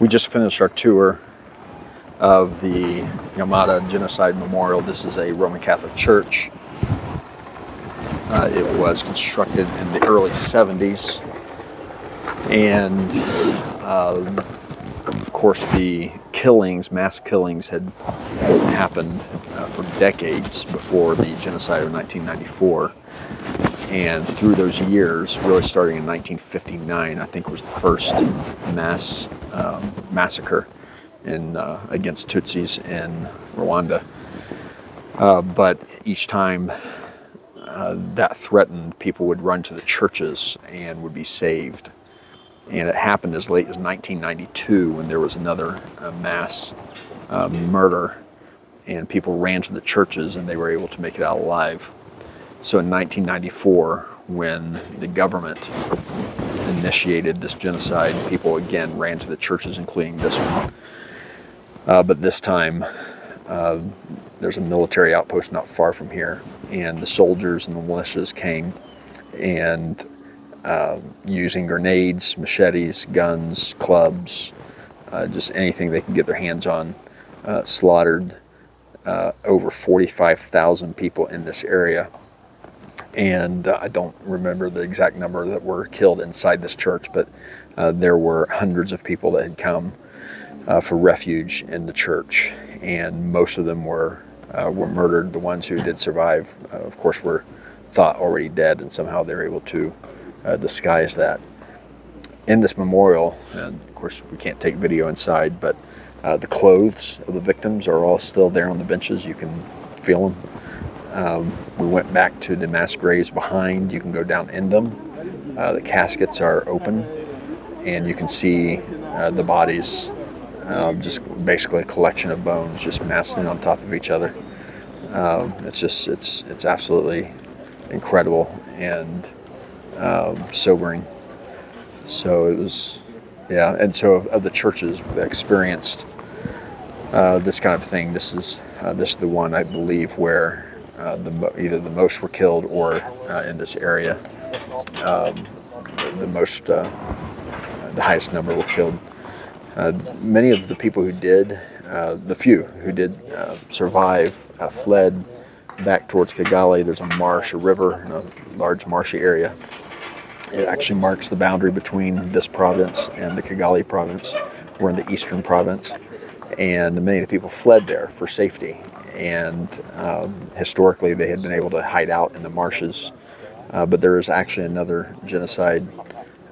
We just finished our tour of the Nyamata Genocide Memorial. This is a Roman Catholic church. Uh, it was constructed in the early 70s. And um, of course, the killings, mass killings, had happened uh, for decades before the genocide of 1994. And through those years, really starting in 1959, I think was the first mass um, massacre in, uh, against Tutsis in Rwanda. Uh, but each time uh, that threatened, people would run to the churches and would be saved. And it happened as late as 1992 when there was another uh, mass uh, murder, and people ran to the churches and they were able to make it out alive. So in 1994, when the government initiated this genocide, people again ran to the churches, including this one. Uh, but this time, uh, there's a military outpost not far from here, and the soldiers and the militias came and uh, using grenades, machetes, guns, clubs, uh, just anything they could get their hands on, uh, slaughtered uh, over 45,000 people in this area. And uh, I don't remember the exact number that were killed inside this church, but uh, there were hundreds of people that had come for refuge in the church, and most of them were were murdered. The ones who did survive, of course, were thought already dead, and somehow they're able to uh, disguise that. In this memorial, and of course we can't take video inside, but uh, the clothes of the victims are all still there on the benches. You can feel them. Um, we went back to the mass graves behind. You can go down in them. Uh, the caskets are open, and you can see uh, the bodies. Um, just basically a collection of bones, just massing on top of each other. Um, it's just it's it's absolutely incredible, and um, sobering. So it was, yeah. And so of, of the churches that experienced uh, this kind of thing, this is uh, this is the one I believe where uh, the either the most were killed or uh, in this area, um, the, the, most uh, the highest number were killed. Uh, many of the people who did, the few who did survive, fled back towards Kigali. There's a marsh, a river, a large marshy area it actually marks the boundary between this province and the Kigali province. We're in the eastern province, and many of the people fled there for safety. And um, historically, they had been able to hide out in the marshes. Uh, but there is actually another genocide,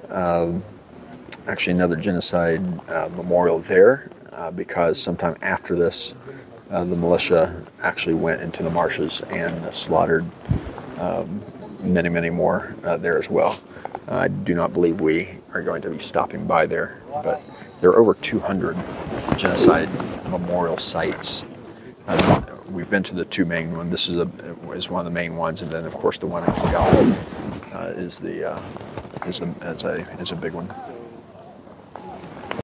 um, actually another genocide uh, memorial there, uh, because sometime after this, uh, the militia actually went into the marshes and slaughtered um, many, many more uh, there as well. I do not believe we are going to be stopping by there, but there are over 200 genocide memorial sites. Uh, we've been to the two main ones. This is a is one of the main ones, and then of course the one in Kigali uh, is the uh, is the is a is a big one.